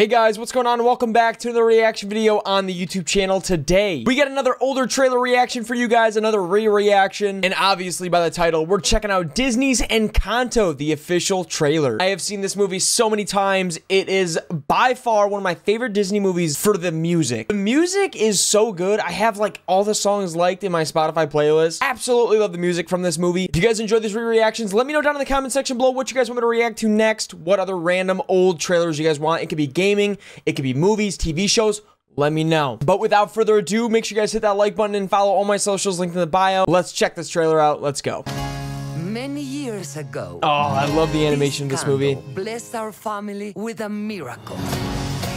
Hey guys, what's going on? Welcome back to another reaction video on the YouTube channel. Today, we got another older trailer reaction for you guys, another re-reaction, and obviously by the title, we're checking out Disney's Encanto, the official trailer. I have seen this movie so many times. It is by far one of my favorite Disney movies for the music. The music is so good. I have like all the songs liked in my Spotify playlist. Absolutely love the music from this movie. If you guys enjoyed these re-reactions, let me know down in the comment section below what you guys want me to react to next, what other random old trailers you guys want. It could be gaming, it could be movies, TV shows, let me know. But without further ado, make sure you guys hit that like button and follow all my socials linked in the bio. Let's check this trailer out. Let's go. Many years ago. Oh, I love the animation of this movie. Blessed our family with a miracle.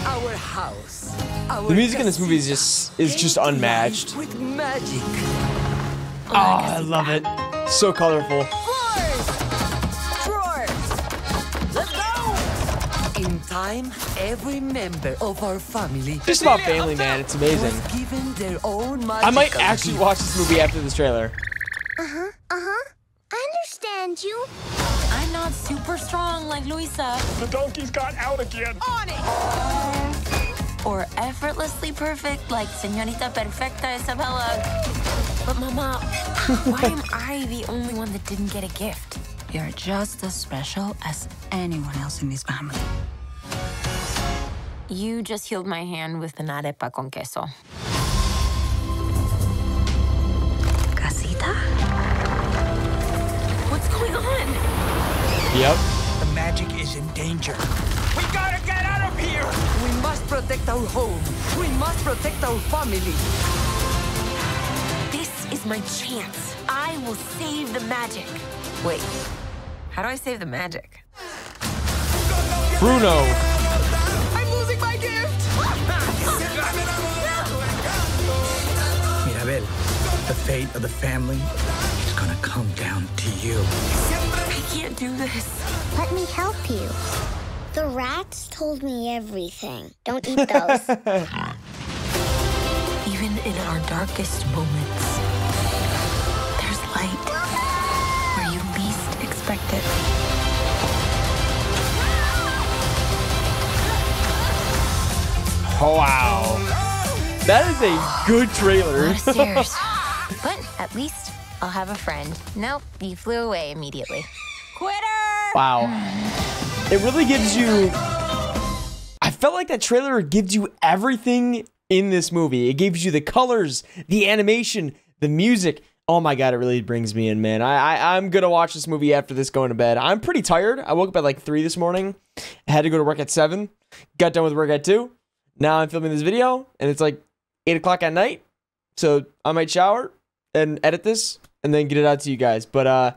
Our house. Our The music in this movie is just is just unmatched. With magic. Oh, I love it. So colorful. In time, every member of our family Just about family, man. It's amazing. given their own I might actually gift. watch this movie after this trailer. Uh-huh, uh-huh. I understand you. I'm not super strong like Luisa. The donkey's got out again. On it! Or effortlessly perfect like Señorita Perfecta Isabela. But Mama, why am I the only one that didn't get a gift? You're just as special as anyone else in this family. You just healed my hand with an arepa con queso. Casita? What's going on? Yep. The magic is in danger. We gotta get out of here! We must protect our home. We must protect our family. This is my chance. I will save the magic. Wait, how do I save the magic? Bruno. I'm losing my gift. Mirabel, the fate of the family is gonna come down to you. I can't do this. Let me help you. The rats told me everything. Don't eat those. Even in our darkest moments, there's light where you least expect it. Wow. That is a good trailer. lot stairs. but at least I'll have a friend. Nope, you flew away immediately. Quitter! Wow. It really gives you. I felt like that trailer gives you everything in this movie. It gives you the colors, the animation, the music. Oh my god, it really brings me in, man. I, I I'm gonna watch this movie after this going to bed. I'm pretty tired. I woke up at like three this morning. I had to go to work at seven. Got done with work at two. Now I'm filming this video, and it's like eight o'clock at night. So I might shower and edit this, and then get it out to you guys. But uh,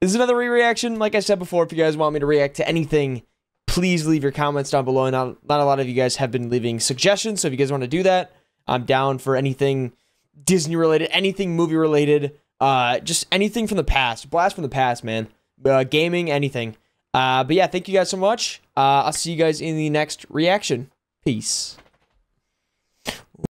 this is another re-reaction. Like I said before, if you guys want me to react to anything, please leave your comments down below. Not, not a lot of you guys have been leaving suggestions, so if you guys want to do that, I'm down for anything Disney related, anything movie related, uh, just anything from the past. Blast from the past, man. Uh, gaming, anything. Uh, but yeah, thank you guys so much. Uh, I'll see you guys in the next reaction. Peace.